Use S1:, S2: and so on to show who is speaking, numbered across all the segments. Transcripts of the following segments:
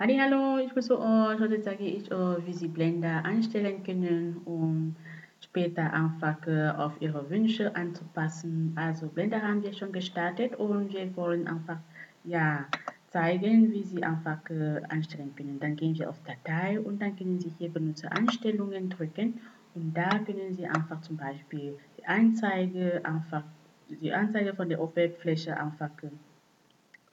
S1: Hallo, ich grüße euch. Heute zeige ich euch, wie Sie Blender einstellen können, um später einfach äh, auf Ihre Wünsche anzupassen. Also Blender haben wir schon gestartet und wir wollen einfach ja, zeigen, wie Sie einfach äh, einstellen können. Dann gehen wir auf Datei und dann können Sie hier Benutzereinstellungen drücken und da können Sie einfach zum Beispiel die Anzeige einfach die Anzeige von der Oberfläche einfach äh,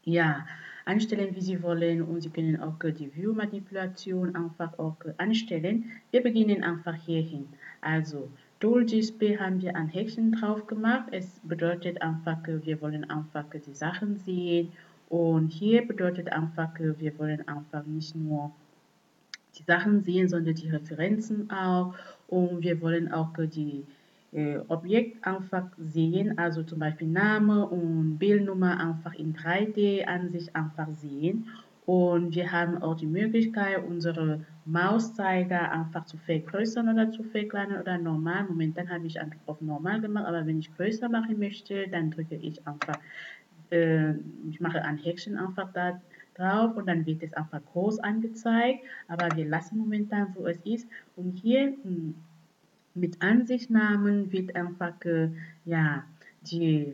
S1: ja, anstellen, wie Sie wollen und Sie können auch die View-Manipulation einfach auch anstellen. Wir beginnen einfach hierhin. Also Tool Display haben wir ein Häkchen drauf gemacht. Es bedeutet einfach, wir wollen einfach die Sachen sehen und hier bedeutet einfach, wir wollen einfach nicht nur die Sachen sehen, sondern die Referenzen auch und wir wollen auch die äh, Objekt einfach sehen, also zum Beispiel Name und Bildnummer einfach in 3D-Ansicht einfach sehen. Und wir haben auch die Möglichkeit, unsere Mauszeiger einfach zu vergrößern oder zu verkleinern oder normal. Momentan habe ich auf normal gemacht, aber wenn ich größer machen möchte, dann drücke ich einfach, äh, ich mache ein Häkchen einfach da drauf und dann wird es einfach groß angezeigt. Aber wir lassen momentan, wo es ist. Und hier hm, mit Ansichtnahmen wird einfach äh, ja, die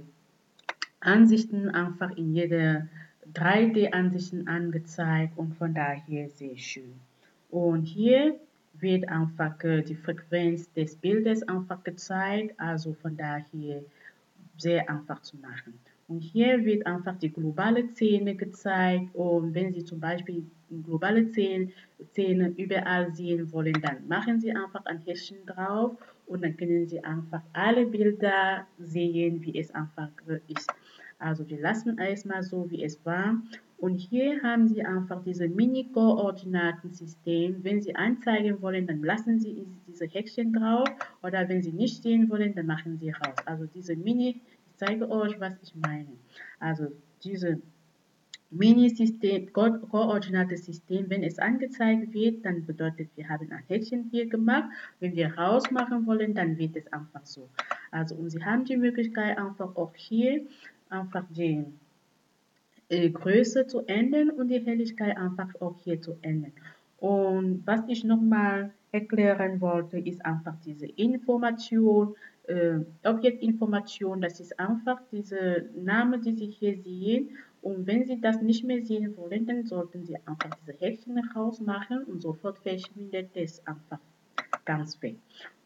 S1: Ansichten einfach in jeder 3D-Ansichten angezeigt und von daher sehr schön. Und hier wird einfach äh, die Frequenz des Bildes einfach gezeigt, also von daher sehr einfach zu machen. Und hier wird einfach die globale Szene gezeigt und wenn Sie zum Beispiel globale Szene überall sehen wollen, dann machen Sie einfach ein Häkchen drauf und dann können Sie einfach alle Bilder sehen, wie es einfach ist. Also wir lassen erstmal so, wie es war. Und hier haben Sie einfach diese Mini-Koordinatensystem. Wenn Sie anzeigen wollen, dann lassen Sie diese Häkchen drauf. Oder wenn Sie nicht sehen wollen, dann machen Sie raus. Also diese Mini zeige euch, was ich meine. Also diese Mini-System, Koordinatensystem, wenn es angezeigt wird, dann bedeutet, wir haben ein Häkchen hier gemacht. Wenn wir rausmachen wollen, dann wird es einfach so. Also und Sie haben die Möglichkeit einfach auch hier einfach die äh, Größe zu ändern und die Helligkeit einfach auch hier zu ändern. Und was ich nochmal erklären wollte, ist einfach diese Information, äh, Objektinformation, das ist einfach diese Name, die Sie hier sehen. Und wenn Sie das nicht mehr sehen wollen, dann sollten Sie einfach diese Häkchen rausmachen und sofort verschwindet es einfach ganz weg.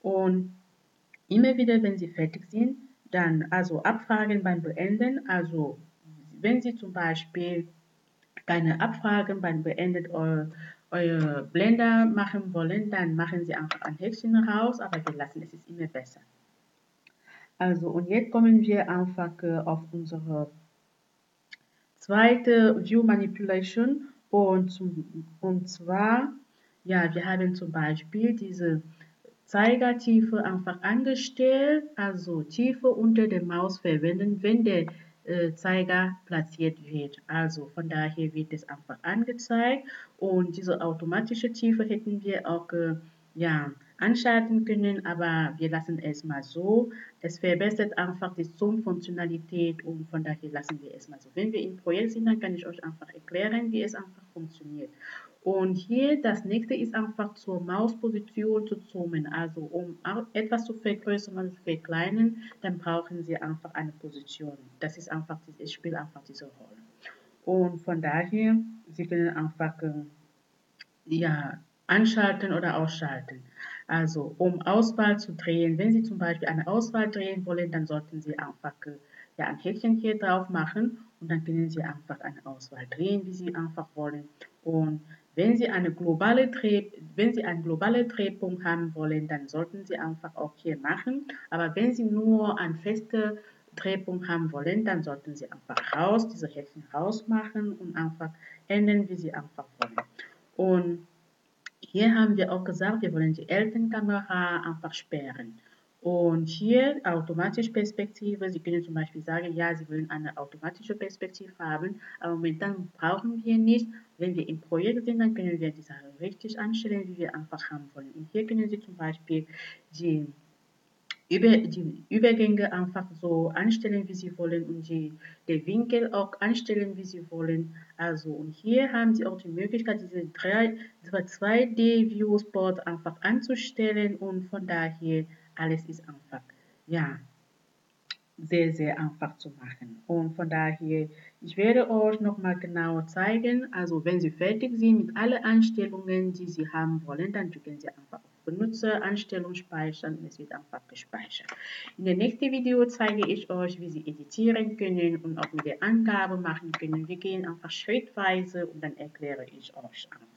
S1: Und immer wieder, wenn Sie fertig sind, dann also abfragen beim Beenden. Also wenn Sie zum Beispiel keine Abfragen beim Beenden eurer eure Blender machen wollen, dann machen Sie einfach ein Häkchen raus, aber wir lassen es ist immer besser. Also und jetzt kommen wir einfach äh, auf unsere zweite View Manipulation und, zum, und zwar, ja, wir haben zum Beispiel diese Zeigertiefe einfach angestellt, also Tiefe unter der Maus verwenden, wenn der äh, Zeiger platziert wird. Also von daher wird es einfach angezeigt und diese automatische Tiefe hätten wir auch äh, ja, anschalten können, aber wir lassen es mal so. Es verbessert einfach die Zoom-Funktionalität und von daher lassen wir es mal so. Wenn wir im Projekt sind, dann kann ich euch einfach erklären, wie es einfach funktioniert. Und hier das nächste ist einfach zur Mausposition zu zoomen. Also um etwas zu vergrößern und zu verkleinern, dann brauchen Sie einfach eine Position. Das ist einfach, es spielt einfach diese Rolle. Und von daher, Sie können einfach äh, ja, anschalten oder ausschalten. Also um Auswahl zu drehen, wenn Sie zum Beispiel eine Auswahl drehen wollen, dann sollten Sie einfach ja, ein Häkchen hier drauf machen und dann können Sie einfach eine Auswahl drehen, wie Sie einfach wollen. Und wenn Sie, eine globale Dreh, wenn Sie einen globalen Drehpunkt haben wollen, dann sollten Sie einfach auch hier machen. Aber wenn Sie nur einen festen Drehpunkt haben wollen, dann sollten Sie einfach raus, diese Häkchen rausmachen und einfach ändern, wie Sie einfach wollen. Und hier haben wir auch gesagt, wir wollen die Elternkamera einfach sperren. Und hier automatische Perspektive, Sie können zum Beispiel sagen, ja, Sie wollen eine automatische Perspektive haben, aber momentan brauchen wir nicht. Wenn wir im Projekt sind, dann können wir die Sache richtig anstellen, wie wir einfach haben wollen. Und hier können Sie zum Beispiel die über die Übergänge einfach so anstellen, wie Sie wollen und die, den Winkel auch anstellen, wie Sie wollen. Also und hier haben Sie auch die Möglichkeit, diese 2D-Viewsport einfach anzustellen und von daher alles ist einfach, ja, sehr, sehr einfach zu machen. Und von daher, ich werde euch nochmal genauer zeigen. Also wenn Sie fertig sind mit allen Einstellungen, die Sie haben wollen, dann drücken Sie einfach auf Benutzeranstellung speichern und es wird einfach gespeichert. In dem nächsten Video zeige ich euch, wie Sie editieren können und auch mit der Angabe machen können. Wir gehen einfach schrittweise und dann erkläre ich euch einfach.